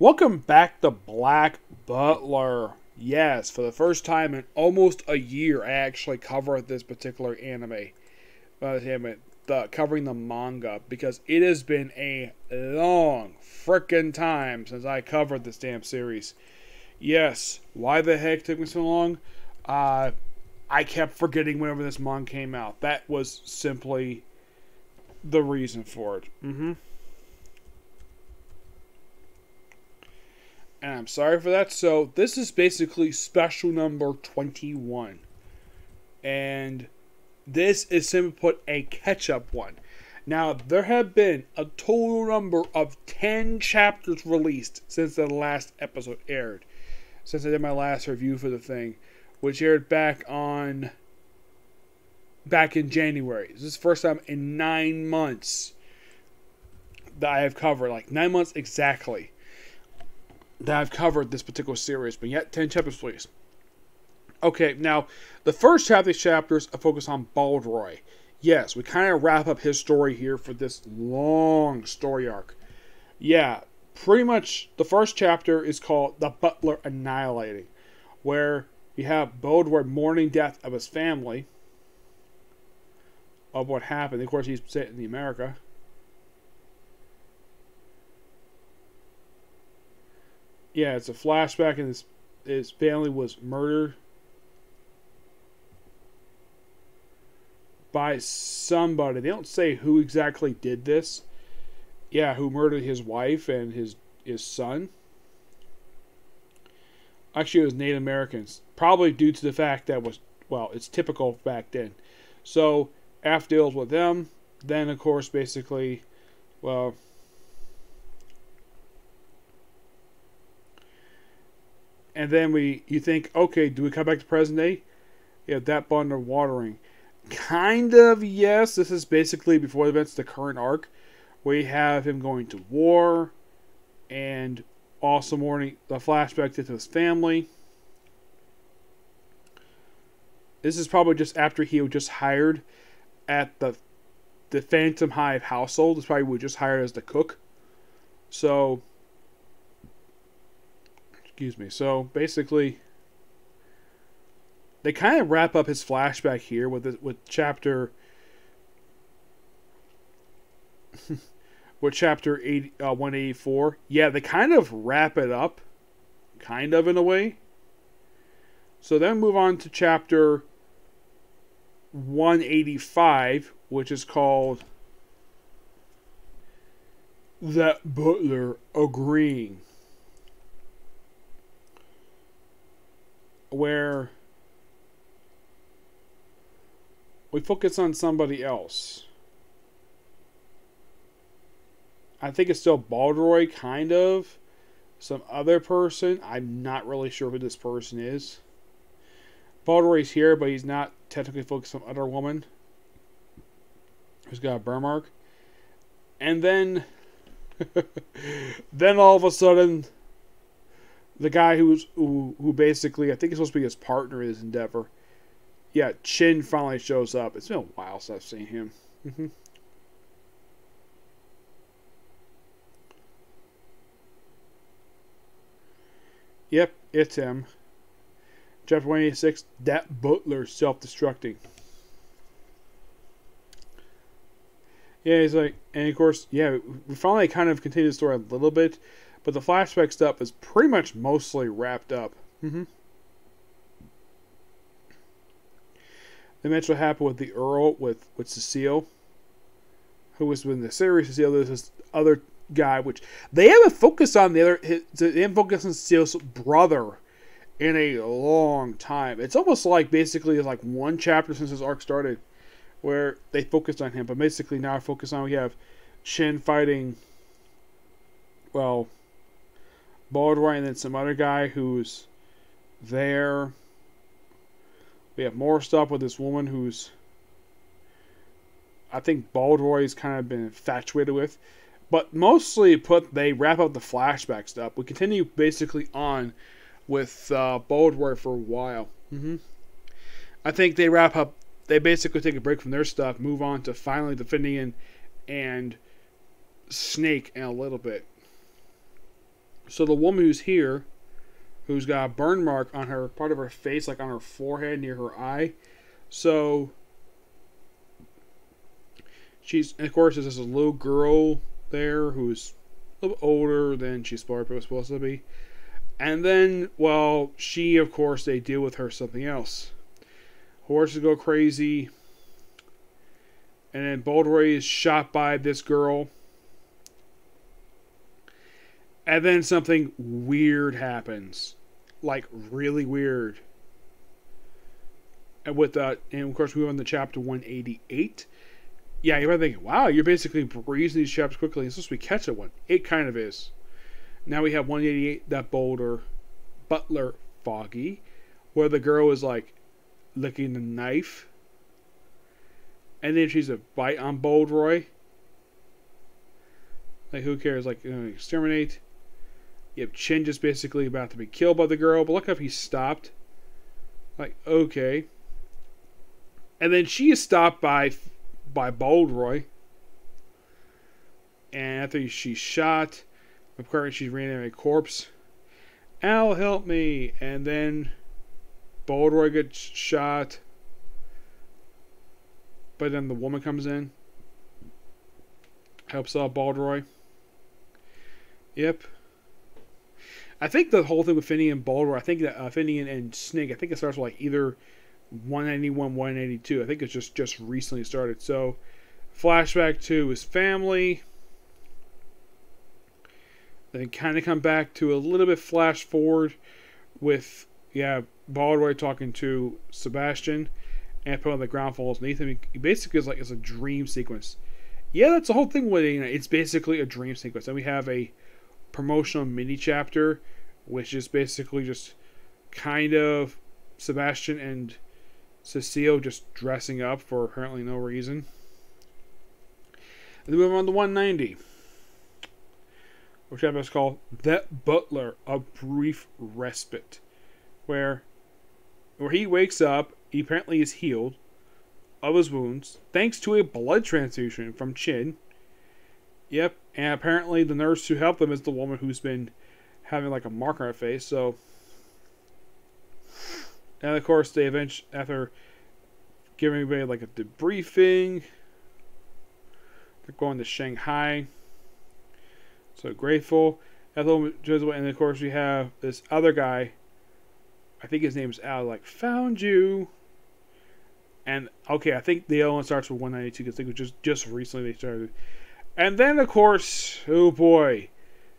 Welcome back to Black Butler. Yes, for the first time in almost a year, I actually cover this particular anime. Uh, damn it, the, covering the manga because it has been a long frickin' time since I covered this damn series. Yes, why the heck took me so long? Uh, I kept forgetting whenever this manga came out. That was simply the reason for it. Mm-hmm. And I'm sorry for that. So this is basically special number 21. And this is simply put a catch-up one. Now, there have been a total number of 10 chapters released since the last episode aired. Since I did my last review for the thing, which aired back on back in January. This is the first time in nine months that I have covered, like nine months exactly, that I've covered this particular series, but yet 10 chapters, please. Okay, now, the first half of these chapters are focused on Baldroy. Yes, we kind of wrap up his story here for this long story arc. Yeah, pretty much the first chapter is called The Butler Annihilating, where you have Baldroy mourning death of his family, of what happened. Of course, he's set in the America. Yeah, it's a flashback, and his his family was murdered by somebody. They don't say who exactly did this. Yeah, who murdered his wife and his his son. Actually, it was Native Americans, probably due to the fact that was well, it's typical back then. So F deals with them. Then, of course, basically, well, and then we you think, okay, do we come back to present day? Yeah, that button of watering. Kind of, yes. This is basically before the events the current arc. We have him going to war, and also mourning the flashback to his family. This is probably just after he was just hired at the the Phantomhive household. This probably was just hired as the cook. So, excuse me. So basically, they kind of wrap up his flashback here with the, with chapter with chapter 80, uh, 184. Yeah, they kind of wrap it up, kind of in a way. So then move on to chapter 185, which is called That Butler Agreeing. Where we focus on somebody else. I think it's still Baldroy, kind of. Some other person. I'm not really sure who this person is. Baldroy's here, but he's not technically focused on other woman who's got a burn mark. And then, then all of a sudden, the guy who's who, who basically I think is supposed to be his partner in this endeavor. Yeah, Chin finally shows up. It's been a while since I've seen him. Mm-hmm. Yep, it's him. Chapter 186, That Butler Self-Destructing. Yeah, he's like, and of course, yeah, we finally kind of continue the story a little bit, but the flashback stuff is pretty much mostly wrapped up. Mm-hmm. They mentioned what happened with the Earl, with, with Cecile, who was in the series. Cecile, there's this other guy, which they haven't focused on the other, his, they haven't focused on Cecile's brother in a long time. It's almost like basically like one chapter since his arc started where they focused on him, but basically now I focus on we have Shin fighting well Baldroy and then some other guy who's there. We have more stuff with this woman who's I think Baldroy's kind of been infatuated with. But mostly put they wrap up the flashback stuff. We continue basically on with uh, Baldroy for a while. Mm-hmm. I think they wrap up. They basically take a break from their stuff, move on to finally the Finnian and Snake in a little bit. So the woman who's here, who's got a burn mark on her part of her face, like on her forehead near her eye. So she's, of course, this little girl there who's a little older than she's supposed to be. And then, well, she, of course, they deal with her something else. Horses go crazy. And then Baldroy is shot by this girl. And then something weird happens. Like, really weird. And with that, and of course, we went on to chapter 188. Yeah, you might think, wow, you're basically breezing these chapters quickly. It's supposed to be catch up one. It kind of is. Now we have 188, that Boulder Butler Foggy, where the girl is like licking the knife. And then she's a bite on Baldroy. Like, who cares? Like, you know, exterminate. Have Chin just basically about to be killed by the girl, but look how he stopped. Like, okay. And then she is stopped by by Baldroy. And after she's shot, course, she's ran a corpse. Al, help me! And then Baldroy gets shot. But then the woman comes in. Helps out Baldroy. Yep. I think the whole thing with Finnian and Baldroy, I think that uh, Finnian and Snake, I think it starts with like either 191, 182. I think it's just just recently started. So, flashback to his family. Then kind of come back to a little bit flash forward with yeah Baldroy talking to Sebastian and put on the ground falls beneath him. He basically is like it's a dream sequence. Yeah, that's the whole thing with it. You know, it's basically a dream sequence. And we have a promotional mini chapter, which is basically just kind of Sebastian and Cecile just dressing up for apparently no reason. And then we move on to 190, which chapter is called "That Butler: A Brief Respite," where where he wakes up, he apparently is healed of his wounds thanks to a blood transfusion from Chin. Yep, and apparently the nurse who helped them is the woman who's been having like a mark on her face. So, and of course they eventually after giving everybody like a debriefing, they're going to Shanghai. So grateful. And of course we have this other guy. I think his name's Al. Like found you. And okay, I think the other one starts with 192 because I think it was just just recently they started. And then of course, oh boy,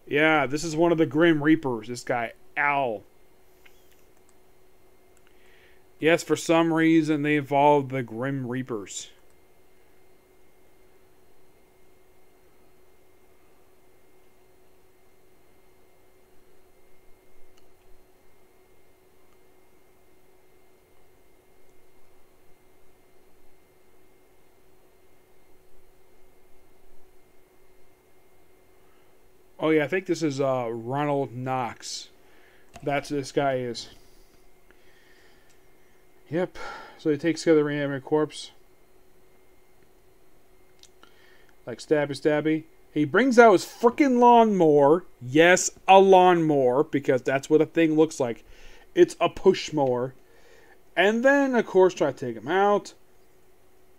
yeah, this is one of the Grim Reapers. This guy Al. Yes, for some reason they involved the Grim Reapers. Oh yeah, I think this is uh, Ronald Knox. That's this guy is. Yep. So he takes of the reanimated corpse. Like stabby stabby. He brings out his freaking lawnmower. Yes, a lawnmower, because that's what a thing looks like. It's a push mower. And then, of course, try to take him out.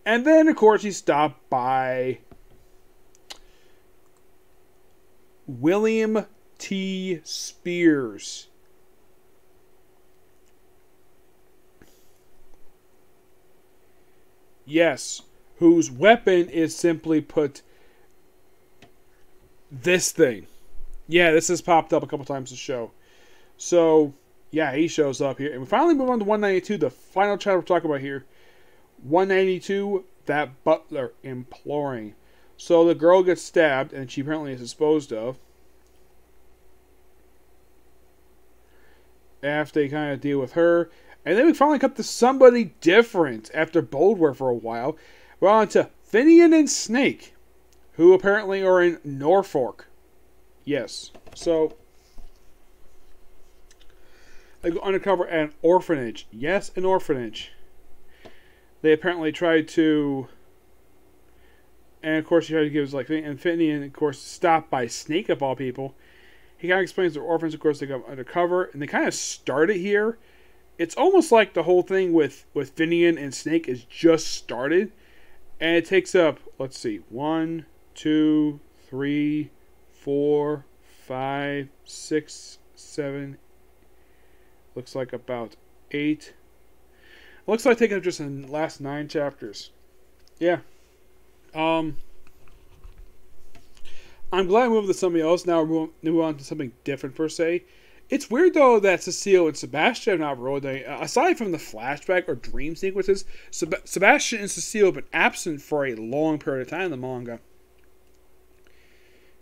And then, of course, he's stopped by William T. Spears. Yes, whose weapon is simply put this thing. Yeah, this has popped up a couple times the show. So, yeah, he shows up here. And we finally move on to 192, the final chapter we're talking about here. 192, that butler imploring. So the girl gets stabbed, and she apparently is disposed of. After they kind of deal with her. And then we finally cut to somebody different after Boldware for a while. We're on to Finnian and Snake, who apparently are in Norfolk. Yes. So, they go undercover at an orphanage. Yes, an orphanage. They apparently tried to and of course, he tried to give us like and Finnian, of course, stopped by Snake of all people. he kind of explains the orphans, of course, they go undercover, and they kind of started here. It's almost like the whole thing with with Finnian and Snake is just started, and it takes up. Let's see, one, two, three, four, five, six, seven. Looks like about eight. Looks like taking up just the last nine chapters. Yeah. Um. I'm glad we moved to something else. Now we're move on to something different per se. It's weird though that Cecile and Sebastian have not rolled any. Aside from the flashback or dream sequences, Seb- Sebastian and Cecile have been absent for a long period of time in the manga.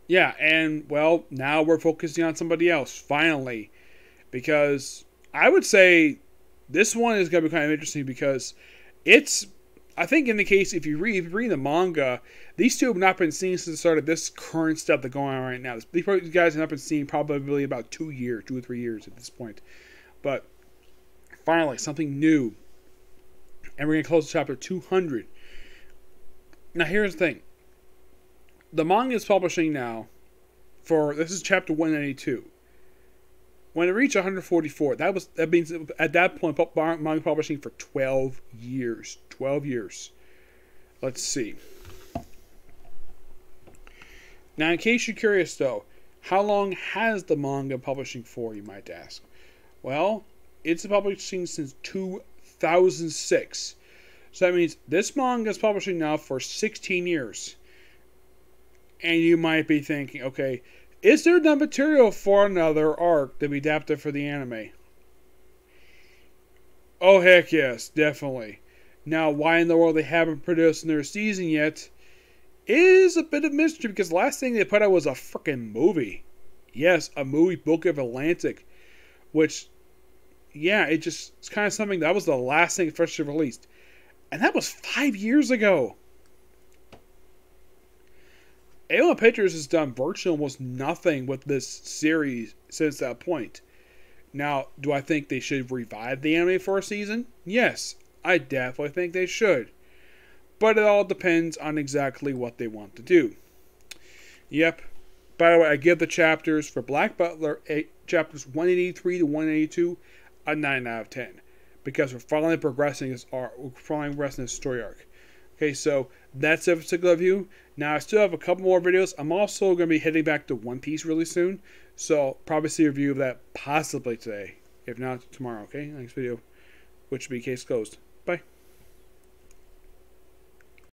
Yeah, and well, now we're focusing on somebody else finally, because I would say this one is going to be kind of interesting because it's I think in the case if you read if you read the manga, these two have not been seen since the start of this current stuff that's going on right now. These guys have not been seen probably about two years, two or three years at this point. But finally, something new. And we're gonna close chapter 200. Now here's the thing. The manga is publishing now for this is chapter 192. When it reached 144, that was that means at that point manga publishing for 12 years. 12 years. Let's see. Now, in case you're curious, though, how long has the manga publishing for? You might ask. Well, it's publishing since 2006. So that means this manga is publishing now for 16 years. And you might be thinking, okay, is there enough material for another arc to be adapted for the anime? Oh, heck yes, definitely. Now, why in the world they haven't produced another season yet is a bit of mystery because the last thing they put out was a freaking movie. Yes, a movie, Book of Atlantic, which, yeah, it just it's kind of something that was the last thing freshly released, and that was five years ago. A1 Pictures has done virtually almost nothing with this series since that point. Now, do I think they should revive the anime for a season? Yes, I definitely think they should. But it all depends on exactly what they want to do. Yep. By the way, I give the chapters for Black Butler, eight, chapters 183 to 182, a 9 out of 10. Because we're finally progressing this arc, we're finally progressing this story arc. Okay, so that's it for particular view. Now I still have a couple more videos. I'm also going to be heading back to One Piece really soon, so probably see a review of that possibly today, if not tomorrow. Okay, next video, which will be case closed. Bye.